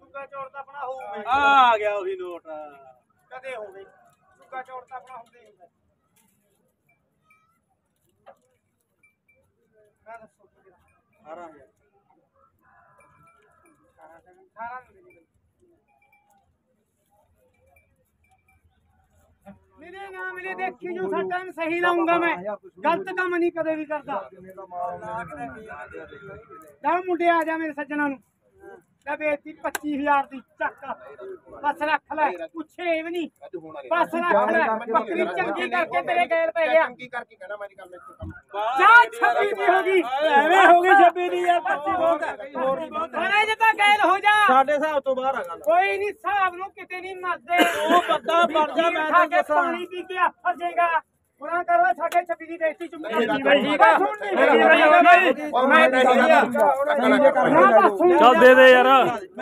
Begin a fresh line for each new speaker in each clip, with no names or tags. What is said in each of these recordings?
ਸੁੱਕਾ ਚੌੜ ਤਾਂ ਆਪਣਾ ਹੋਊਗਾ
ਆ ਆ ਗਿਆ ਉਹੀ ਨੋਟ।
ਕਦੇ ਹੋਵੇ। ਸੁੱਕਾ ਚੌੜ ਤਾਂ ਆਪਣਾ ਹੁੰਦਾ ਹੀ ਹੁੰਦਾ। ਮੈਂ ਦੱਸੋ ਕੀ ਕਰਾਂ।
18000
ਸਾਰਾ ਦਿਨ ਸਾਰਾ ਦਿਨ ਦੇ ਮੇਰੇ ਨਾ ਮੇਰੇ ਦੇਖੀ ਜੋ ਸਾ ਟਾਈਮ ਸਹੀ ਲਾਉਂਗਾ ਮੈਂ। ਗਲਤ ਕੰਮ ਨਹੀਂ ਕਦੇ ਵੀ ਕਰਦਾ। ਜਾ ਮੁੰਡੇ ਆ ਜਾ ਮੇਰੇ ਸੱਜਣਾ ਨੂੰ। ਲੈ ਬੇਤੀ 25000 ਦੀ ਚੱਕ। ਬਸ ਰੱਖ ਲੈ ਪੁੱਛੇ ਵੀ ਨਹੀਂ। ਬਸ ਰੱਖ ਲੈ ਬੱਕਰੀ ਚੰਗੀ ਕਰਕੇ ਤੇਰੇ ਗੈਲ ਪੈ ਗਿਆ।
ਚੰਗੀ ਕਰਕੇ ਕਹਿਣਾ ਮੈਂ ਨਹੀਂ ਕਰਨਾ ਇੱਥੇ ਕੰਮ।
ਜਾ 26 ਦੀ ਹੋ ਗਈ।
ਐਵੇਂ ਹੋ ਗਈ 26 ਦੀ ਯਾਰ 25 ਬਹੁਤ ਹੈ ਹੋਰ ਨਹੀਂ ਬਹੁਤ
ਅਰੇ ਜੇ ਤਾਂ ਗੈਲ ਹੋ ਜਾ।
ਸਾਡੇ ਹਿਸਾਬ ਤੋਂ ਬਾਹਰ ਆ ਗੱਲ।
ਕੋਈ ਨਹੀਂ ਹਿਸਾਬ ਨੂੰ ਕਿਤੇ ਨਹੀਂ ਮਰਦੇ।
ਉਹ ਬੰਦਾ ਮਰ ਜਾ ਮੈਂ ਤਾਂ ਦੱਸਾਂ।
ਪਾਣੀ ਪੀ ਕੇ ਆਫਰ ਜਾਏਗਾ ਉਹਨਾਂ ਕਰੋ ਸਾਡੇ 26 ਦੀ ਬੇਇੱਜ਼ਤੀ ਚੁੰਮ
ਨਹੀਂ,
ਕਰਦੀ
ਬਈ,
ਬਈ
ਠੀਕ ਆ। ਉਹ ਮੈਂ ਨਹੀਂ।
ਚੱਲ ਦੇ ਦੇ ਯਾਰ।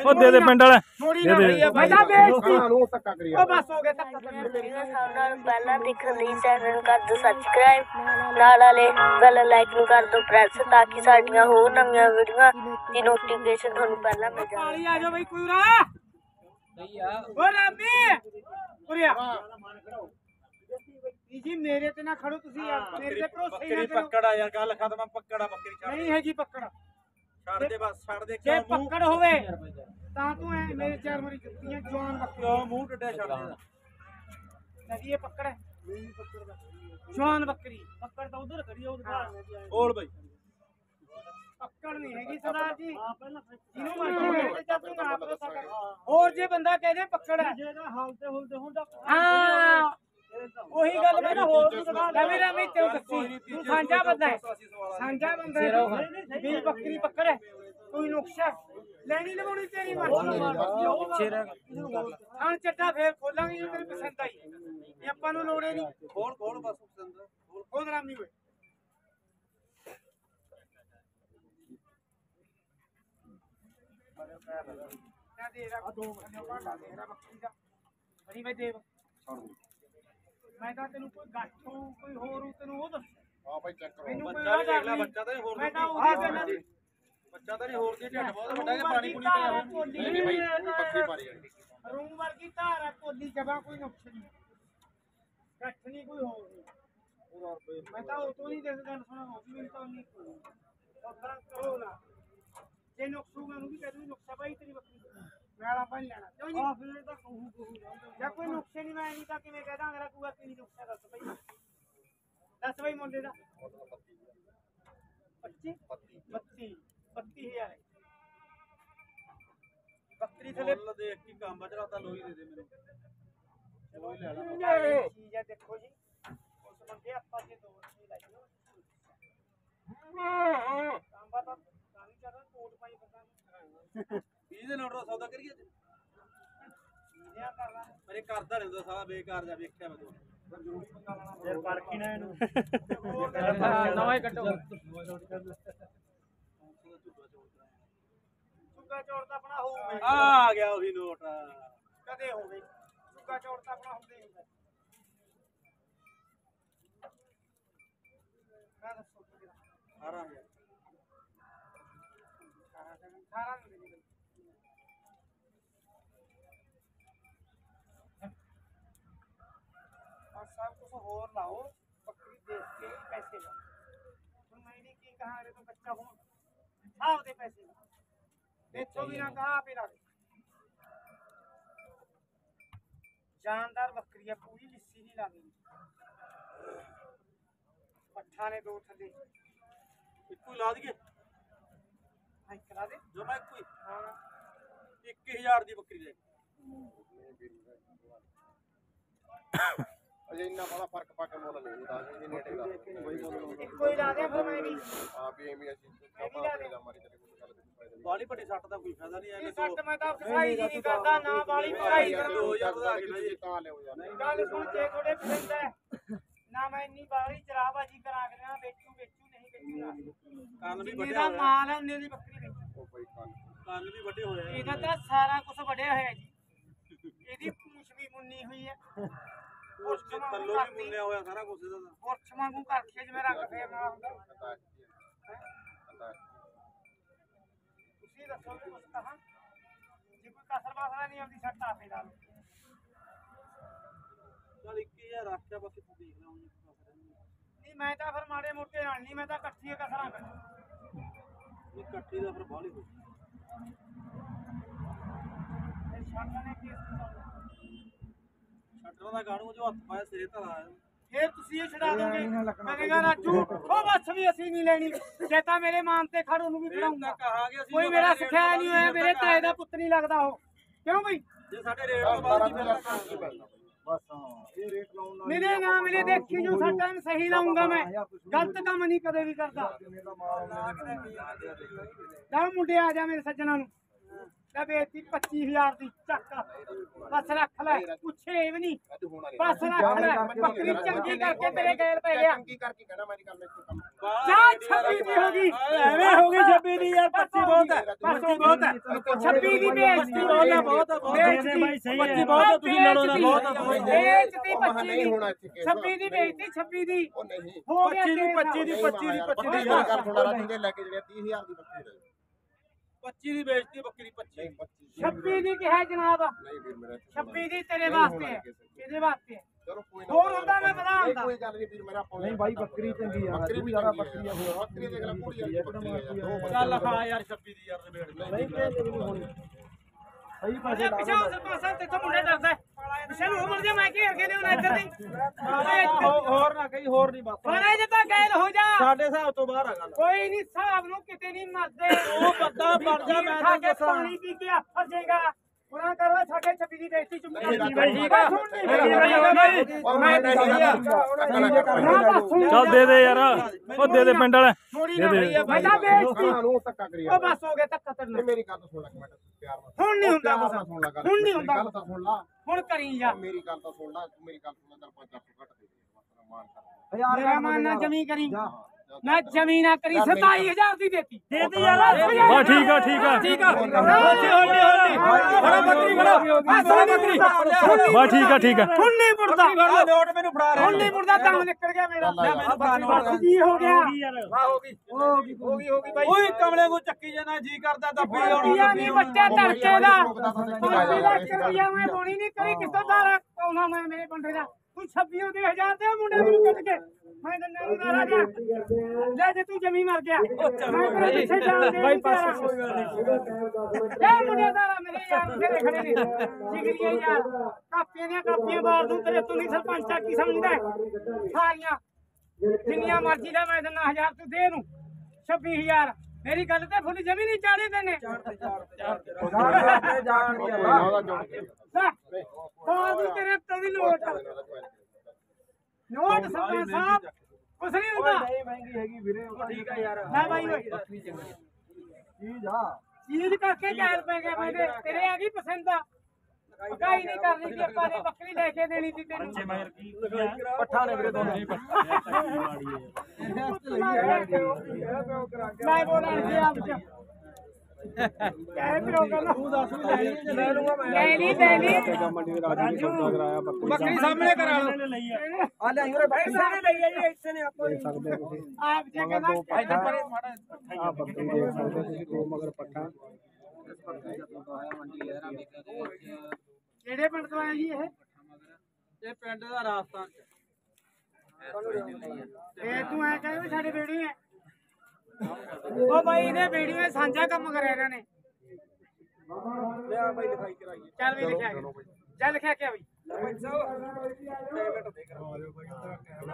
ਉਹ ਦੇ ਦੇ ਪਿੰਡ ਵਾਲੇ।
ਥੋੜੀ
ਦੇ
ਨਾ
ਦੇ।
ਬਈ। ਮੈਂ ਤਾਂ ਬੇਇੱਜ਼ਤੀ।
ਨੂੰ ਧੱਕਾ ਕਰੀ
ਉਹ ਬਸ ਹੋ ਗਿਆ ਤੱਕ
ਵੀਡੀਓ ਸਭ ਨਾਲ ਪਹਿਲਾਂ ਦੇਖਣ ਲਈ ਚੈਨਲ ਕਰ ਦਿਓ ਸਬਸਕ੍ਰਾਈਬ ਨਾਲ ਵਾਲੇ ਬੈਲ ਲਾਈਕ ਨੂੰ ਕਰ ਦਿਓ ਪ੍ਰੈਸ ਤਾਂ ਕਿ ਸਾਡੀਆਂ ਹੋਰ ਨਵੀਆਂ ਵੀਡੀਓਆਂ ਦੀ ਨੋਟੀਫਿਕੇਸ਼ਨ ਤੁਹਾਨੂੰ ਪਹਿਲਾਂ ਮਿਲ ਜਾਵੇ
ਆ ਜਾ ਬਈ ਕੁਰਾ ਸਹੀ ਆ। ਓ ਰਾਮੀ। ਉਰਿਆ ਜੀ ਮੇਰੇ ਤੇ ਨਾ ਖੜੋ ਤੁਸੀਂ ਯਾਰ ਮੇਰੇ ਤੇ ਭਰੋਸਾ ਹੀ ਨਾ
ਬੱਕਰੀ
ਕਰੋ।
ਪੱਕੜਾ ਯਾਰ ਗੱਲ ਖਤਮ ਆ ਪੱਕੜਾ ਬੱਕਰੀ ਛੱਡ
ਨਹੀਂ ਹੈਗੀ ਪਕੜ।
ਛੱਡ ਦੇ ਬਸ ਛੱਡ ਦੇ
ਜੇ
ਕਿਉਂ ਮੂੰਹ
ਪਕੜ ਹੋਵੇ ਤਾਂ ਤੂੰ ਐ ਮੇਰੇ ਚਾਰ ਮਰੀ ਜੁੱਤੀਆਂ ਜਵਾਨ ਬੱਕਰੀ।
ਕਿਉਂ ਮੂੰਹ ਟੱਡਿਆ ਛੱਡ ਦੇ।
ਨਦੀ ਇਹ ਪਕੜ ਹੈ। ਜਵਾਨ ਬੱਕਰੀ। ਪਕੜ ਤਾਂ ਉਧਰ ਖੜੀ ਆ ਉਧਰ
ਬੋਲ ਬਈ।
ਪਕੜ ਨਹੀਂ ਹੈਗੀ ਸਰਦਾਰ ਜੀ। ਜਿਹਨੂੰ ਮਰਜ਼ੀ ਮੇਰੇ ਤੇ ਚੱਲ ਤੂੰ ਨਾ ਭਰੋਸਾ ਕਰ ਹੋਰ ਜੇ ਬੰਦਾ ਕਹਿ ਦੇ ਪਕੜ ਹੈ। ਜਿਹੜਾ ਹਾਲਤੇ ਹੁਲਦੇ ਹੁੰਦਾ ਹਾਂ। ਉਹੀ ਗੱਲ ਮੈਂ ਨਾ ਹੋਰ ਨੂੰ ਦਿਖਾ ਲੈ ਮੇਰਾ ਵੀ ਤੈਨੂੰ ਦੱਸੀ। ਤੂੰ ਸਾਂਝਾ ਬੰਦਾ ਹੈ। ਸਾਂਝਾ ਬੰਦਾ ਹੈ। ਵੀ ਬੱਕਰੀ ਪਕੜ ਹੈ। ਕੋਈ ਨੁਕਸ਼ਾ ਲੈਣੀ ਲਵਾਉਣੀ ਤੇਰੀ ਮਰਜ਼ੀ। ਹਾਂ ਚੱਟਾ ਫੇਰ ਖੋਲਾਂਗੇ ਜੇ ਤੇਰੀ ਪਸੰਦ ਆਈ। ਇਹ ਆਪਾਂ ਨੂੰ ਲੋੜੇ ਨਹੀਂ।
ਖੋਲ ਖੋਲ ਬਸ ਪਸੰਦ
ਹੋਰ ਖੋਦ ਰਾਮੀ ਹੋਏ? ਨਾ ਦੇ ਰਾ। ਦੋ ਭਾਂਡਾ ਦੇ ਰਾ ਬੱਕਰੀ ਦਾ। ਬੜੀ ਮੈਂ ਦੇਵ। ਮੈਂ ਤਾਂ ਤੈਨੂੰ ਕੋਈ ਗੱਠੂ ਕੋਈ ਹੋਰ ਹੂੰ ਤੈਨੂੰ ਉਹ ਦੱਸ
ਹਾਂ ਭਾਈ ਚੈੱਕ ਕਰੋ।
ਮੈਨੂੰ ਕੋਈ
ਬੱਚਾ
ਉਹਦਾ
ਦੇਖ ਲੈ। ਬੱਚਾ ਤਾਂ ਨਹੀਂ ਹੋਰ
ਮੈਂ ਤਾਂ
ਦੀ
ਉਹੀ ਕਹਿੰਦਾ ਸੀ।
ਬੱਚਾ ਤਾਂ ਨਹੀਂ ਹੋਰ ਦੀ ਢਿੱਡ ਬਹੁਤ ਵੱਡਾ ਹੈ ਪਾਣੀ ਪੂਣੀ ਪਿਆ
ਨਹੀਂ ਨਹੀਂ ਭਾਈ ਕੋਈ ਬੱਕਰੀ ਮਾਰੀ ਜਾਂਦੀ।
ਰੂਮ ਵਰਗੀ ਧਾਰ ਹੈ ਕੋਲੀ ਜਗ੍ਹਾ ਕੋਈ ਨੁਕਸ ਨਹੀਂ। ਗੱਠ ਨਹੀਂ ਕੋਈ ਹੋਰ। ਨਹੀਂ ਮੈਂ ਤਾਂ ਉਹ ਤੋਂ ਨਹੀਂ ਦੇਖ ਗੱਲ ਸੁਣਾ ਉਹ ਵੀ ਮੈਨੂੰ ਤਾਂ ਨਹੀਂ ਉਧਰ ਕਰੋ ਨਾ। ਜੇ ਨੁਕਸੂਗਾ ਨੂੰ ਵੀ ਕਹਿ ਦੂੰ ਨੁਕਸਾ ਭਾਈ ਤੇਰੀ ਬੱਕਰੀ ਮੈਂ ਵਾਲਾ ਭਾਈ ਲੈਣਾ ਕਿਉਂ ਜੀ ਫਿਰ ਤਾਂ ਕਹੂ ਕਹੂ ਜਾਂ ਕੋਈ ਨੁਕਸੇ ਨਹੀਂ ਮੈਂ ਨਹੀਂ ਤਾਂ ਕਿਵੇਂ ਕਹਿ ਦਾਂ ਮੇਰਾ ਕੂਆ ਕੀ ਨੁਕਸਾ ਦੱਸ ਭਾਈ ਦੱਸ ਭਾਈ ਮੁੰਡੇ ਦਾ 25 32 32000 ਬੱਕਰੀ ਥਲੇ
ਮੁੱਲ ਦੇਖ ਕੇ ਕੰਮ ਬਚਰਾ ਤਾਂ ਲੋਈ ਦੇ ਦੇ ਮੈਨੂੰ ਲੋਈ ਲੈ ਲਾ
ਇਹ ਚੀਜ਼ ਹੈ ਦੇਖੋ ਜੀ ਉਸ ਬੰਦੇ ਆਪਾਂ ਜੇ ਦੋ ਰੁਪਏ ਲਾਈਓ ਕਾਂਬਾ ਤਾਂ ਤਾਂ ਵੀ ਚੱਲ ਕੋਟ ਪਾਈ ਪਤਾ ਨਹੀਂ
20 ਦੇ ਨੋਟ ਦਾ ਸੌਦਾ ਕਰੀਏ ਅੱਜ?
ਇਹ ਕਰ ਲਾ
ਮੇਰੇ ਘਰ ਦਾ ਰਹਿੰਦਾ ਸਾਰਾ ਬੇਕਾਰ ਜਾ ਵੇਖਿਆ ਮੈਂ ਤੂੰ।
ਯਾਰ ਪਰਖੀ ਨਾ ਇਹਨੂੰ।
ਨਵਾਂ ਹੀ ਕੱਟੋ
ਸੁੱਕਾ ਚੌੜ ਤਾਂ ਆਪਣਾ ਹੋਊਗਾ
ਆ ਆ ਗਿਆ ਉਹੀ ਨੋਟ।
ਕਦੇ ਹੋਵੇ। ਸੁੱਕਾ ਚੌੜ ਤਾਂ ਆਪਣਾ ਹੁੰਦਾ ਹੁੰਦਾ। ਮੈਂ ਦੱਸੋ ਕੀ ਕਰਾਂ।
18000
ਸਾਰਾ ਦਿਨ ਸਾਰਾ और लाओ बकरी देख के ही पैसे लो तुम मैंने की कहा अरे तो बच्चा हो आओ दे पैसे लो बेचो भी ना कहा आप ही रख जानदार बकरी है पूरी लिस्सी नहीं लानी पट्ठा ने दो थले
ਇੱਕੋ ਹੀ ਲਾ ਦਈਏ
हाँ करा दे
ਜੋ ਮੈਂ ਇੱਕੋ ਹੀ
हाँ
21000 ਦੀ ਬੱਕਰੀ ਦੇ
ਅਜੇ ਇੰਨਾ ਬੜਾ ਫ਼ਰਕ ਪਾ ਕੇ ਮੁੱਲ ਨਹੀਂ ਹੁੰਦਾ ਜੀ ਨੇੜੇ ਦਾ।
ਕੋਈ ਲਾ ਦੇ ਫਿਰ ਵੀ।
ਹਾਂ ਵੀ ਐਵੇਂ ਅਸੀਂ ਕਾਪਾ ਦਾ ਮਾਰੀ ਤੇਰੇ ਕੋਲ
ਬਾਲੀ ਪੱਟੇ ਸੱਟ ਦਾ ਕੋਈ ਫਾਇਦਾ ਨਹੀਂ ਐਵੇਂ
ਸੱਟ ਮੈਂ ਤਾਂ ਫਸਾਈ ਨਹੀਂ ਕਰਦਾ ਨਾ ਬਾਲੀ ਪੜਾਈ ਕਰਦਾ।
2000 ਵਧਾ ਕੇ ਨਾ ਜੀ
ਤਾਂ ਲਿਓ
ਗੱਲ ਸੁਣ ਜੇ ਥੋੜੇ ਪਸੰਦ ਹੈ ਨਾ ਮੈਂ ਇੰਨੀ ਬਾਲੀ ਚਰਾਬਾਜੀ ਕਰਾ ਕੇ ਨਾ ਵੇਚੂ ਵੇਚੂ ਨਹੀਂ ਵੇਚੂ ਨਾ।
ਕੰਨ ਵੀ ਵੱਡਿਆ ਹੋਇਆ
ਮਾਲ ਹੈ ਉਹਨੇ ਬੱਕਰੀ ਵੇਚੂ।
ਉਹ ਬਈ ਕੰਨ।
ਕੰਨ ਵੀ ਵੱਡੇ ਹੋਏ
ਇਹਦਾ ਤਾਂ ਸਾਰਾ ਕੁਝ ਵੱਡਿਆ ਹੋਇਆ ਜੀ। ਇਹਦੀ ਪੂਛ ਵੀ ਮੁੰਨੀ ਹੋਈ ਹੈ।
ਦੇ ਥੱਲੋਂ ਵੀ ਮੁੰਨਿਆ ਹੋਇਆ ਸਾਰਾ ਕੁਝ ਇਹਦਾ ਤਾਂ।
ਪੁਰਸ਼ ਵਾਂਗੂ ਕਰਖੇ ਜਿਵੇਂ ਰੰਗ ਫੇਰਨਾ ਹੁੰਦਾ
ਪਤਾ ਪਤਾ
ਤੁਸੀਂ ਦੱਸੋ ਵੀ ਕੁਝ ਕਹਾਂ। ਜੇ ਕੋਈ ਕਸਰ ਬਾਸਰਾ ਨਹੀਂ ਆਉਂਦੀ ਸੱਟ ਆਪੇ ਲਾ ਲਓ।
ਚੱਲ 21000 ਰੱਖਿਆ ਬਾਕੀ ਤੂੰ ਦੇਖ ਲੈ ਹੁਣ ਜੇ ਕੋਈ ਕਸਰ ਨਹੀਂ।
ਨਹੀਂ ਮੈਂ ਤਾਂ ਫਿਰ ਮਾੜੇ ਮੋਟੇ ਨਾਲ ਨਹੀਂ ਮੈਂ ਤਾਂ ਇਕੱਠੀ ਕਸਰਾਂ ਕਰੂੰ
ਇਹ ਇਕੱਠੀ ਦਾ ਫਿਰ ਬਾਹਲੀ ਹੋ
ਇਹ ਛੱਡਣ ਨੇ ਕੇਸ ਚਲਾਉਣਾ।
ਛੱਡਣ ਦਾ ਗਾਣੂ ਜੋ ਹੱਥ ਪਾਇਆ ਸਿਰੇ ਧਰ ਆਇਆ।
ਫੇਰ ਤੁਸੀਂ ਇਹ ਛਡਾ ਦੋਗੇ। ਮੈਂ ਕਹਾਂ ਰਾਜੂ ਉਹ ਬੱਸ ਵੀ ਅਸੀਂ ਨਹੀਂ ਲੈਣੀ। ਜੇ ਤਾਂ ਮੇਰੇ ਮਾਨ ਤੇ ਖੜ ਉਹਨੂੰ ਵੀ ਖੜਾਉਂਗਾ
ਕਹਾਂਗੇ ਅਸੀਂ
ਕੋਈ ਮੇਰਾ ਸਿੱਖਿਆ ਨਹੀਂ ਹੋਇਆ ਮੇਰੇ ਤਾਏ ਦਾ ਪੁੱਤ ਨਹੀਂ ਲੱਗਦਾ ਉਹ। ਕਿਉਂ ਬਈ?
ਜੇ ਸਾਡੇ ਰੇਟ ਤੋਂ ਬਾਅਦ ਕੀ ਮਿਲਦਾ
ਬਸ ਹਾਂ ਇਹ ਰੇਟ ਲਾਉਣ ਨਾਲ
ਮਿਲੇ ਨਾ ਮਿਲੇ ਦੇਖੀ ਜੋ ਸਾ ਟਾਈਮ ਸਹੀ ਲਾਉਂਗਾ ਮੈਂ। ਗਲਤ ਕੰਮ ਨਹੀਂ ਕਦੇ ਵੀ ਕਰਦਾ। ਜਾ ਮੁੰਡੇ ਆ ਜਾ ਮੇਰੇ ਸੱਜਣਾ ਨੂੰ। ਲੈ ਬੇਤੀ 25000 ਦੀ ਚੱਕ। ਬਸ ਰੱਖ ਲੈ ਪੁੱਛੇ ਵੀ ਨਹੀਂ। ਬਸ ਰੱਖ ਲੈ ਬੱਕਰੀ ਚੰਗੀ ਕਰਕੇ ਤੇਰੇ ਗੈਲ ਪੈ ਗਿਆ।
ਚੰਗੀ ਕਰਕੇ ਕਹਿਣਾ ਮੈਂ ਨਹੀਂ ਕਰਨਾ ਇੱਥੇ ਕੰਮ।
ਜਾ 26 ਦੀ ਹੋ ਗਈ।
ਐਵੇਂ ਹੋ ਗਈ 26 ਦੀ ਯਾਰ 25 ਬਹੁਤ ਹੈ
ਬਸ ਬਹੁਤ ਹੈ। 26 ਦੀ ਬੇਇੱਜ਼ਤੀ
ਬਹੁਤ ਹੈ ਬਹੁਤ ਹੈ ਹੈ। 25 ਬਹੁਤ ਹੈ ਤੁਸੀਂ ਲੜੋ ਨਾ ਬਹੁਤ ਹੈ
ਬੇਇੱਜ਼ਤੀ 25
ਨਹੀਂ ਹੋਣਾ ਇੱਥੇ
ਦੀ
ਕੇਸ।
26 ਦੀ ਬੇਇੱਜ਼ਤੀ 26 ਦੀ।
ਉਹ ਨਹੀਂ।
ਹੋ ਗਿਆ
25 ਦੀ, 25 ਦੀ,
ਨਹੀਂ
25 ਦੀ,
ਮਾਣਾ
25 ਦੀ
ਯਾਰ, ਗੱਲ ਸੁਣਾ ਰਾਜੂ ਦੇ ਲੈ ਕੇ ਜਿਹੜੇ 30000 ਦੀ ਬੱਕਰੀ ਦੇ।
25 ਦੀ ਵੇਚਤੀ ਬੱਕਰੀ 25
ਨਹੀਂ 25
26 ਦੀ ਕਿਹਾ ਜਨਾਬ।
ਨਹੀਂ ਵੀਰ ਮੇਰਾ ਇੱਥੇ
26 ਦੀ ਤੇਰੇ ਵਾਸਤੇ। ਇਹਦੇ ਵਾਸਤੇ।
ਚਲੋ ਕੋਈ ਨਾ
ਹੋਰ ਹੁੰਦਾ ਮੈਂ ਬਣਾ ਹੁੰਦਾ
ਕੋਈ ਗੱਲ ਨਹੀਂ ਵੀਰ ਮੇਰਾ
ਨਹੀਂ ਬਾਈ ਬੱਕਰੀ ਚੰਗੀ ਆ
ਬੱਕਰੀ ਵੀ
ਜ਼ਿਆਦਾ ਬੱਕਰੀ ਆ
ਆ ਬੱਕਰੀ ਦੇਖ ਲੈ ਪੂਰੀ ਆ
ਚੱਲ ਹਾਂ ਯਾਰ 26 ਦੀ ਯਾਰ ਨਿਬੇੜ ਲੈ।
ਨਹੀਂ ਹੋਣੀ ਸਹੀ ਪੈਸੇ
ਪਿਛਾ ਉਸ ਪਾਸਾ ਤੇ ਤੋਂ ਮੁੰਡੇ ਡਰਦਾ। ਪਿਛੇ ਨੂੰ ਉਮਰ ਜੇ ਮੈਂ ਘੇਰ ਕੇ ਲਿਆਉਣਾ ਇੱਧਰ ਦੀ?
ਹੋਰ ਨਾ ਕਹੀ ਹੋਰ ਨਹੀਂ ਬਸ।
ਫਰੇ ਜੇ ਤਾਂ ਗੈਲ ਹੋ ਜਾ।
ਸਾਡੇ ਹਿਸਾਬ ਤੋਂ ਬਾਹਰ ਆ ਗੱਲ।
ਕੋਈ ਨਹੀਂ ਹਿਸਾਬ ਨੂੰ ਕਿਤੇ ਨਹੀਂ ਮਰਦੇ।
ਉਹ ਬੰਦਾ ਬਣ ਜਾ ਮੈਂ
ਕੇ
ਦੱਸਾਂ।
ਪਾਣੀ ਪੀ ਕੇ ਆਫਰ ਜਾਏਗਾ ਉਹਨਾਂ ਕਰਵਾ ਸਾਡੇ 26 ਦੀ ਬੇਇੱਜ਼ਤੀ
ਬਾਈ,
ਠੀਕ ਆ। ਸੁਣ ਨਹੀਂ
ਉਹ ਮੈਂ ਨਹੀਂ
ਨਾ ਬਸ ਸੁਣ
ਚੱਲ ਦੇ ਦੇ ਯਾਰ। ਉਹ ਦੇ ਦੇ ਪਿੰਡ ਵਾਲੇ। ਦੇ
ਨਾ
ਦੇ।
ਤਾਂ ਬੇਇੱਜ਼ਤੀ।
ਨੂੰ
ਉਹ ਬਸ ਹੋ ਗਿਆ ਧੱਕਾ ਕਰਨਾ
ਮੇਰੀ ਗੱਲ ਤਾਂ ਸੁਣ ਲੈ ਇੱਕ ਮਿੰਟ।
ਹੁਣ ਨਹੀਂ ਹੁੰਦਾ ਹੁਣ ਨਹੀਂ ਹੁੰਦਾ
ਗੱਲ ਤਾਂ ਸੁਣ ਲਾ।
ਹੁਣ ਕਰੀ ਜਾ।
ਮੇਰੀ ਗੱਲ ਤਾਂ ਸੁਣ ਲਾ। ਤੂੰ ਮੇਰੀ ਗੱਲ ਸੁਣ ਲੈ ਚੱਲ 500 ਘੱਟ ਦੇ ਦੇ। ਮਾਨ ਕਰ।
ਹਜ਼ਾਰ
ਮੇਰਾ ਮਾਨ ਨਾ ਜਮੀ ਕਰੀ। ਨਾ ਜਮੀ ਨਾ ਕਰੀ 27000 ਦੀ ਦੇਤੀ। ਦੇਤੀ ਯਾਰ
ਬਸ ਠੀਕ ਆ ਠੀਕ ਆ।
ਠੀਕ ਆ। ਹੋਲੀ ਹੋਲੀ ਹੋਲੀ। ਬੜਾ ਬੱਕਰੀ ਬੜਾ ਬੜਾ ਬੱਕਰੀ।
ਬਸ ਠੀਕ ਆ ਠੀਕ ਆ।
ਹੁਣ ਨਹੀਂ ਮੁੜਦਾ
ਨੋਟ ਮੈਨੂੰ ਫੜਾ
ਹੁਣ ਨਹੀਂ ਮੁੜਦਾ ਦਮ ਨਿਕਲ ਗਿਆ ਮੇਰਾ। ਬਸ ਜੀ। ਹੋ ਗਿਆ।
ਹੋ ਗਈ ਹੋ ਗਈ। ਹੋ ਗਈ ਹੋ ਗਈ। ਬਾਈ। ਓਏ ਕਮਲੇ ਨੂੰ ਚੱਕੀ ਜਾਣਾ ਜੀ ਕਰਦਾ ਦੱਬੀ
ਰੁਪਿਆ ਨਹੀਂ ਬੱਚਾ ਧੜਕੇ ਦਾ। 5 ਲੱਖ ਰੁਪਿਆ ਮੈਂ ਬੋਣੀ ਨਹੀਂ ਕਰੀ ਕਿੱਥੋਂ ਦਾਰਾ ਪਾਉਣਾ ਮੈਂ ਮੇਰੇ ਬੰਦੇ ਦਾ। ਤੂੰ 26 ਦੇ ਹਜ਼ਾਰ ਦੇ ਮੁੰਡੇ ਨੂੰ ਕੱਢ ਕੇ। ਮੈਂ ਦੰਨੇ ਨੂੰ ਦਾਰਾ ਜਾ ਲੈ ਜੇ ਤੂੰ ਜਮੀ ਮਰ ਗਿਆ। ਮੈਂ ਤੇਰੇ ਪਿੱਛੇ ਜਾਣ ਦੇ ਬਾਈ ਪਾਸ ਲੈ ਮੁੰਡੇ ਦਾਰਾ ਮੇਰੇ ਯਾਰ ਤੇਰੇ ਖੜੇ ਨੇ ਜਿਗਰੀਏ ਯਾਰ। ਕਾਪੀਆਂ ਦੀਆਂ ਕਾਪੀਆਂ ਬਾਹਰ ਦੂੰ ਤੇਰੇ ਤੂੰ ਨਹੀਂ ਸਰਪੰਚ ਆ ਕੀ ਸਮਝਦਾ? ਸਾਰੀਆਂ। ਜਿੰਨੀਆਂ ਮਰਜ਼ੀ ਦਾ ਮੈਂ ਦਿੰਦਾ ਹਜ਼ਾਰ ਤੂੰ ਦੇ ਨੂੰ। 26000 ਮੇਰੀ ਗੱਲ ਤੇ ਫੁੱਲ ਜਮੀ ਨਹੀਂ ਚਾੜੇ ਦੇ ਨੇ
ਉਹਦਾ ਜੋੜ ਕੇ
ਬਾਬੂ ਤੇਰੇ ਤੋਂ ਵੀ ਨੋਟ ਨੋਟ ਸਰਪੰਚ ਸਾਹਿਬ ਕੁਛ ਨਹੀਂ ਹੁੰਦਾ।
ਨਹੀਂ ਮਹਿੰਗੀ ਹੈਗੀ ਵੀਰੇ
ਠੀਕ ਆ ਯਾਰ।
ਲੈ ਬਾਈ ਓਏ।
ਚੀਜ਼ ਆ।
ਚੀਜ਼ ਕਰਕੇ ਗੈਲ ਪੈ ਗਿਆ ਮੈਂ ਤੇ- ਤੇਰੇ ਆ ਗਈ ਪਸੰਦ ਆ। ਪਕਾਈ ਨਹੀਂ ਕਰਨੀ ਸੀ ਆਪਾਂ ਨੇ ਬੱਕਰੀ ਲੈ ਕੇ ਦੇਣੀ ਸੀ ਤੈਨੂੰ।
ਪੱਠਾ ਨੇ ਵੀਰੇ ਦੋਨੇ
ਮੈਂ ਬੋਲਾਂ ਜੀ ਆਪ ਚ। ਕਹਿ ਪਿਓ ਕਹਿੰਦਾ ਤੂੰ ਦੱਸ ਲੈ ਲੂੰਗਾ ਮੈਂ। ਲੈ ਲਈ ਲੈ ਲਈ।
ਮੰਡੀ ਦੇ ਰਾਜੂ। ਨੇ ਸੌਦਾ ਕਰਾਇਆ ਬੱਕਰੀ
ਬੱਕਰੀ ਸਾਹਮਣੇ। ਕਰਾ ਲਓ।
ਆ। ਲੈ ਬਾਈ
ਪੈਸਾ ਨੇ ਲਈ ਆਈ ਇੱਥੇ ਨੇ ਆਪਾਂ
ਦੇਖ ਸਕਦੇ ਤੁਸੀਂ।
ਆਪ ਜੇ ਕਹਿੰਦਾ
ਦੋ ਪੱਠਾ। ਆ ਬੱਕਰੀ ਦੇਖ ਸਕਦੇ ਤੁਸੀਂ ਦੋ ਮਗਰ ਪੱਠਾ।
ਕਿਹੜੇ ਪਿੰਡ ਤੋਂ ਆਇਆ ਜੀ ਇਹ
ਇਹ ਪਿੰਡ ਦਾ ਰਾਜਸਥਾਨ ਚ।
ਇਹ ਤੂੰ ਐ ਕਹੇ ਵੀ ਸਾਡੇ ਬੇੜੀ ਹੈ ਉਹ ਬਾਈ ਇਹਨੇ ਬੇੜੀ ਵਿੱਚ ਸਾਂਝਾ ਕੰਮ ਕਰਿਆ ਇਹਨਾਂ ਨੇ।
ਲਿਆ ਬਾਈ ਲਿਖਾਈ ਕਰਾਈਏ।
ਚੱਲ ਵੀ ਲਿਖਿਆ। ਚੱਲ ਲਿਖਿਆ ਕਿ ਬਈ?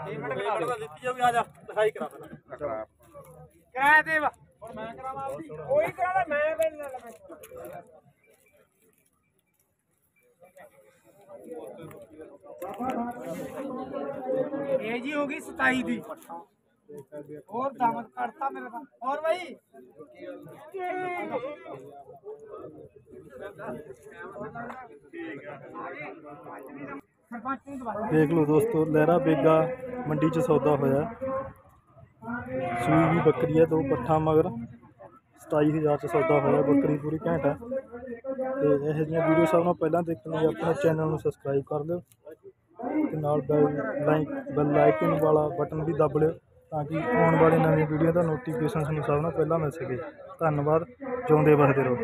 ਪੇਮੈਂਟ ਦਾ ਦਿੱਤੀ ਜਾਊਗੀ ਆ ਜਾ ਲਿਖਾਈ ਕਰਾ
ਦੇ ਵਾ
ਹੁਣ ਮੈਂ ਕਰਾਵਾਂ ਆਪਦੀ
ਕੋਈ ਕਰਾਦਾ ਮੈਂ ਬਿੱਲ ਲੈ ਲਵਾਂ ਇਹ ਜੀ ਹੋ ਗਈ 27 ਦੀ। ਹੋਰ ਦਾਮਤ ਕੱਟਤਾ ਮੇਰੇ ਦਾ ਹੋਰ ਭਾਈ
ਦੇਖ ਲਓ ਦੋਸਤੋ, ਲਹਿਰਾ ਬੇਗਾ ਮੰਡੀ 'ਚ ਸੌਦਾ ਹੋਇਆ। ਸੂਈ ਵੀ ਬੱਕਰੀ ਹੈ, ਦੋ ਪੱਠਾ ਮਗਰ। 27000 'ਚ ਸੌਦਾ ਹੋਇਆ, ਬੱਕਰੀ ਪੂਰੀ ਘੈਂਟ ਹੈ। ਤੇ ਇਹੋ ਜਿਹੀਆਂ ਵੀਡੀਓ ਸਭ ਤੋਂ ਪਹਿਲਾਂ ਦੇਖਣ ਲਈ ਆਪਣੇ ਚੈਨਲ ਨੂੰ ਸਬਸਕ੍ਰਾਈਬ ਕਰ ਲਿਓ। ਤੇ ਨਾਲ ਬੈਲ ਲਾਈਕ ਬੈਲ ਆਈਕਨ ਵਾਲਾ ਬਟਨ ਵੀ ਦੱਬ ਲਿਓ ਤਾਂ ਕਿ ਆਉਣ ਵਾਲੀ ਨਵੀਂ ਵੀਡੀਓ ਦਾ ਨੋਟੀਫਿਕੇਸ਼ਨ ਤੁਹਾਨੂੰ ਸਭ ਤੋਂ ਪਹਿਲਾਂ ਮਿਲ ਸਕੇ। ਧੰਨਵਾਦ, ਜਿਉਂਦੇ ਵਸਦੇ ਰਹੋ।